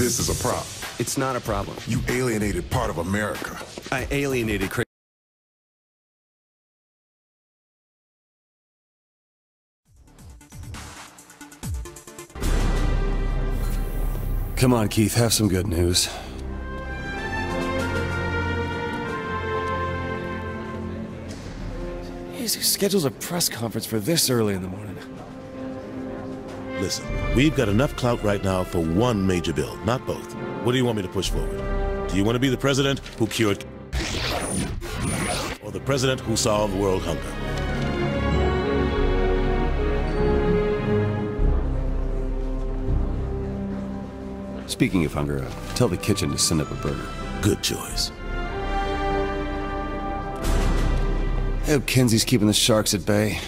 This is a problem. It's not a problem. You alienated part of America. I alienated Chris. Come on, Keith, have some good news. He schedules a press conference for this early in the morning? Listen, we've got enough clout right now for one major bill, not both. What do you want me to push forward? Do you want to be the president who cured or the president who solved world hunger? Speaking of hunger, uh, tell the kitchen to send up a burger. Good choice. I hope Kinzie's keeping the sharks at bay.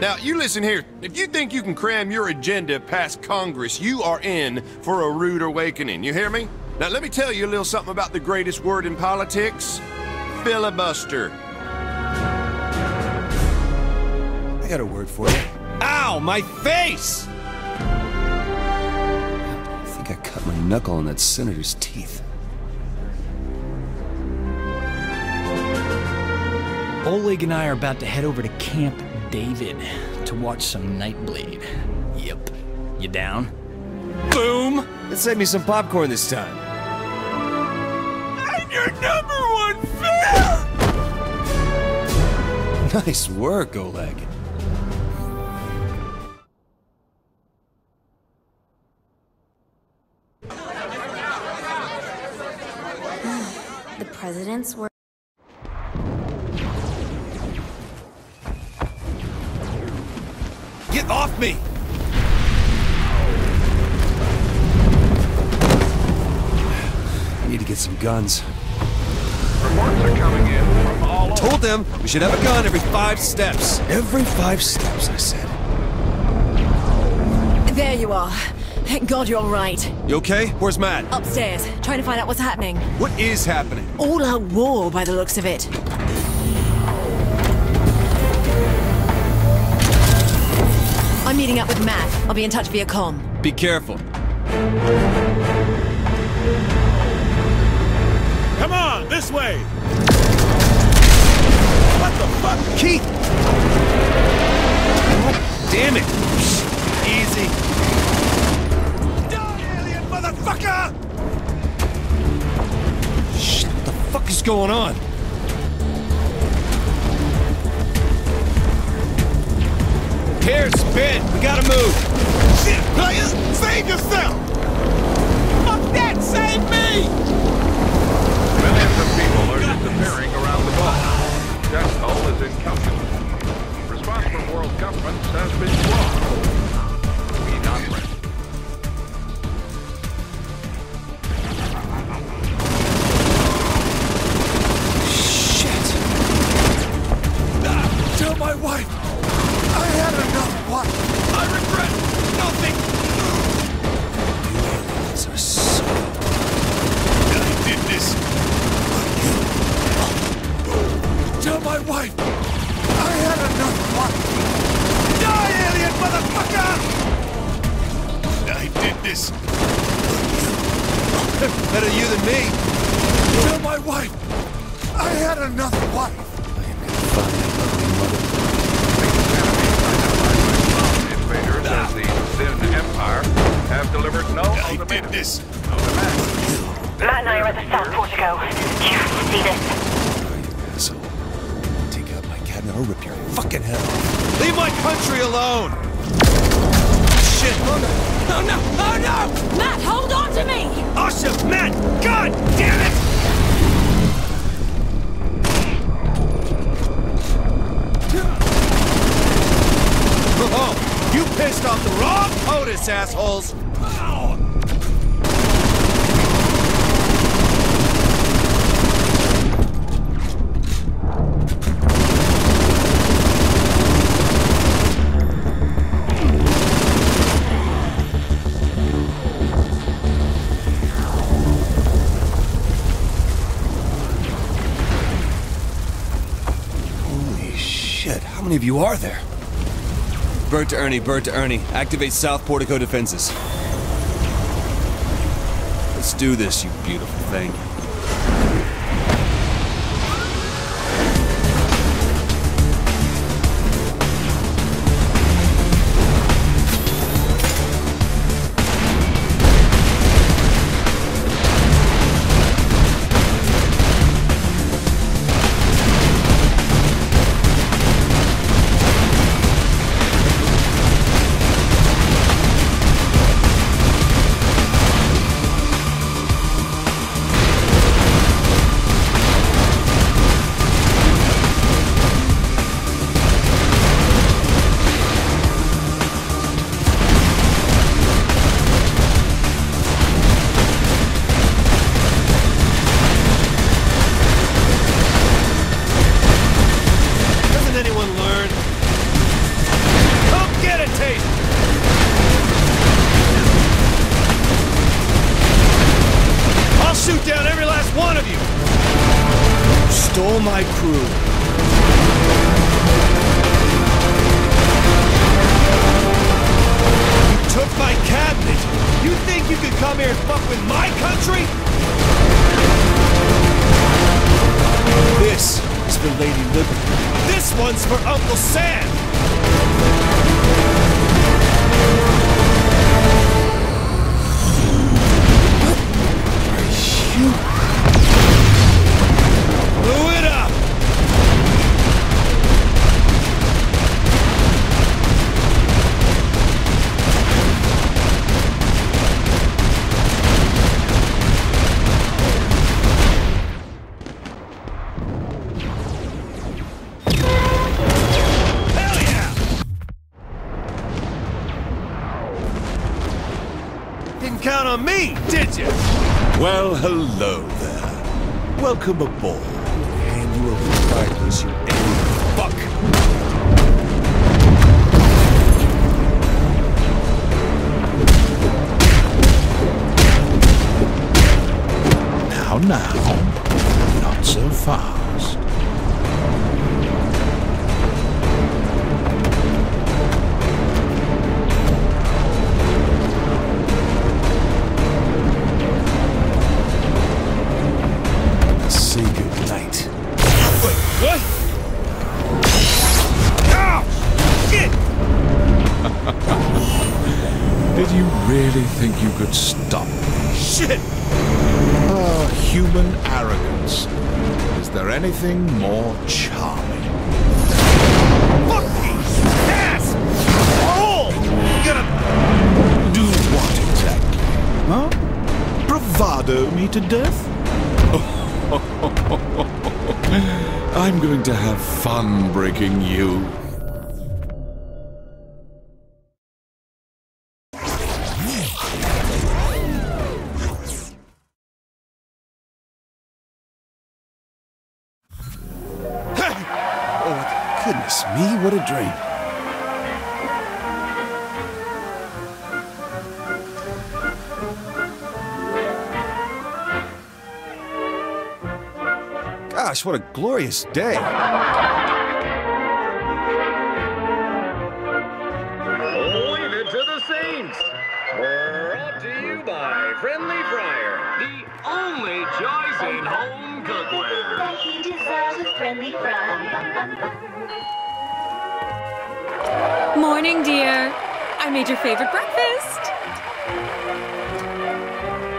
Now, you listen here. If you think you can cram your agenda past Congress, you are in for a rude awakening. You hear me? Now, let me tell you a little something about the greatest word in politics filibuster. I got a word for you. Ow, my face! I think I cut my knuckle on that senator's teeth. Oleg and I are about to head over to Camp David to watch some Nyte Blayde. Yep. You down? Boom! Let's save me some popcorn this time. I'm your number one fan! Nice work, Oleg. The presidents were. Off me! I need to get some guns. Reports are coming in from all over. Told them we should have a gun every five steps. Every five steps, I said. There you are. Thank God you're right. You okay? Where's Matt? Upstairs, trying to find out what's happening. What is happening? All out war by the looks of it. I'm meeting up with Matt. I'll be in touch via com. Be careful. Come on, this way! What the fuck? Keith! Damn it! Easy. Die, alien motherfucker! Shit, what the fuck is going on? Here, spin! We gotta move! Shit, players! Save yourself! Fuck that! Save me! Millions of people are disappearing around the globe. Death toll is incalculable. Response from world governments has been slow. We not rest. This. Better you than me! Tell my wife! I had enough wife! I am gonna find that ugly mother... Invaders as the Zin Empire have delivered no I did this! No demand. Matt and I are at the South Portico. You see this? You asshole. Take out my cabinet or rip your fucking head off. Leave my country alone! Matt, hold on to me! Asha! Matt! God damn it! Oh, you pissed off the wrong POTUS, assholes! Many of you are there? Bird to Ernie, bird to Ernie. Activate South Portico defenses. Let's do this, you beautiful thing. One's for Uncle Sam! Welcome aboard. And you are regardless, you angry fuck. Now, now. Not so fast. Really think you could stop me? Shit! Ah, human arrogance. Is there anything more charming? Fucking ass! Oh! You gotta Do what exactly? Huh? Bravado me to death? I'm going to have fun breaking you. What a dream. Gosh, what a glorious day. Morning, dear. I made your favorite breakfast.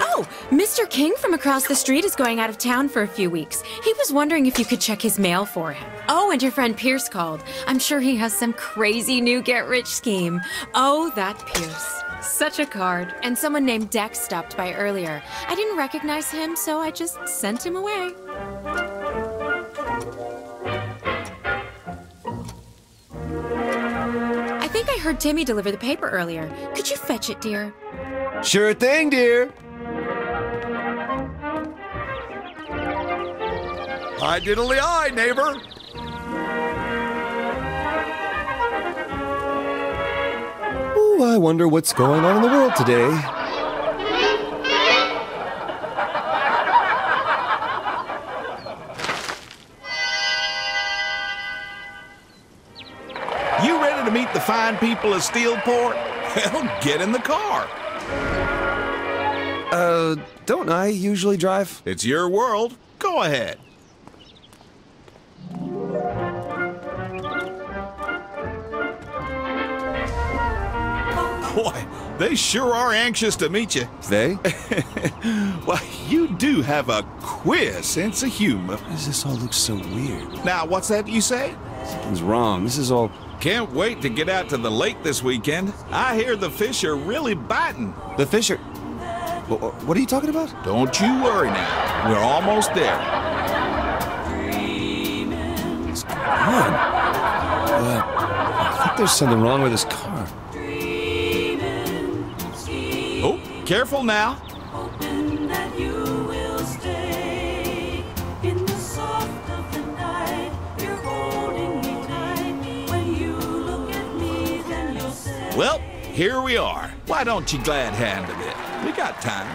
Oh, Mr. King from across the street is going out of town for a few weeks. He was wondering if you could check his mail for him. Oh, and your friend Pierce called. I'm sure he has some crazy new get rich scheme. Oh, that Pierce. Such a card. And someone named Dex stopped by earlier. I didn't recognize him, so I just sent him away. Heard Timmy deliver the paper earlier. Could you fetch it, dear? Sure thing, dear. Hi, diddly eye, neighbor. Ooh, I wonder what's going on in the world today. Fine people of Steelport? Well, get in the car. Uh, don't I usually drive? It's your world. Go ahead. Boy, they sure are anxious to meet you. They? Why, you do have a queer sense of humor. Why does this all look so weird? Now, what's that you say? Something's wrong. This is all... Can't wait to get out to the lake this weekend. I hear the fish are really biting. The fish are... Wh- What are you talking about? Don't you worry now. We're almost there. Come. Uh, I think there's something wrong with this car. Oh, careful now. Well, here we are. Why don't you glad hand a bit? We got time.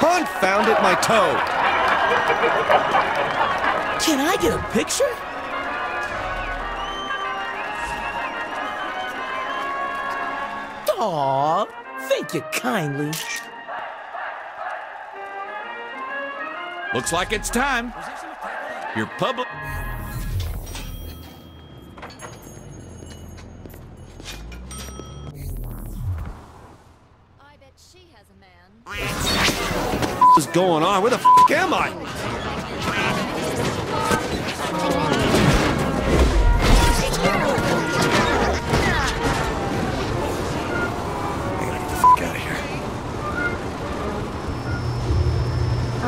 Confound it, my toe! Can I get a picture? Aw, thank you kindly. Looks like it's time. Your public. What's going on? Where the f am I? I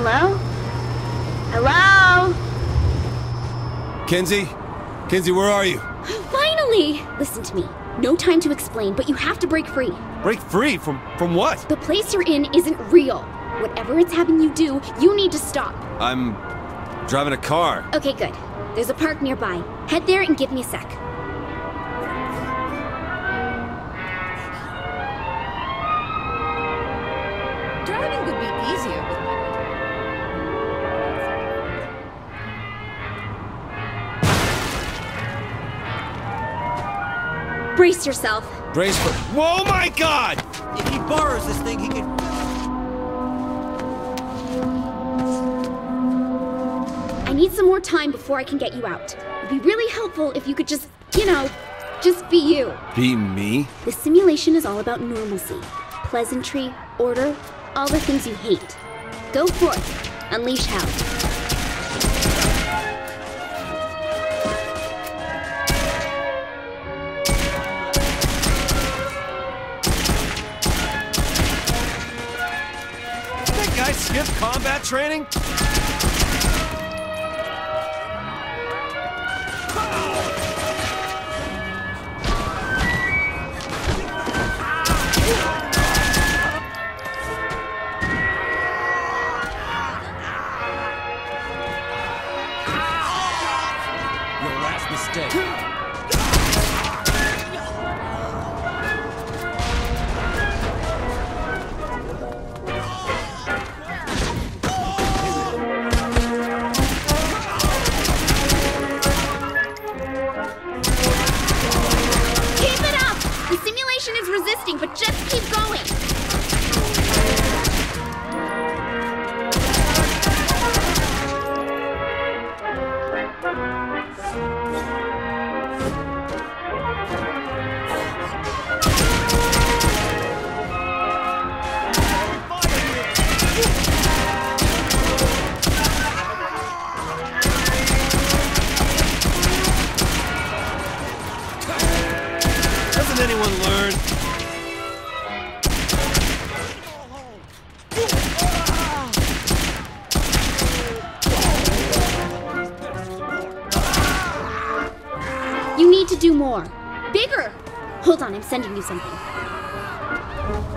Hello? Hello? Kinzie? Kinzie, where are you? Finally! Listen to me. No time to explain, but you have to break free. Break free from from what? The place you're in isn't real. Whatever it's having you do, you need to stop. I'm driving a car. Okay, good. There's a park nearby. Head there and give me a sec. Brace yourself. Brace for. Whoa, my God! If he borrows this thing, he can. I need some more time before I can get you out. It'd be really helpful if you could just, you know, just be you. Be me? The simulation is all about normalcy, pleasantry, order, all the things you hate. Go forth. Unleash hell. Skipped combat training? Doesn't need to do more. Bigger! Hold on, I'm sending you something.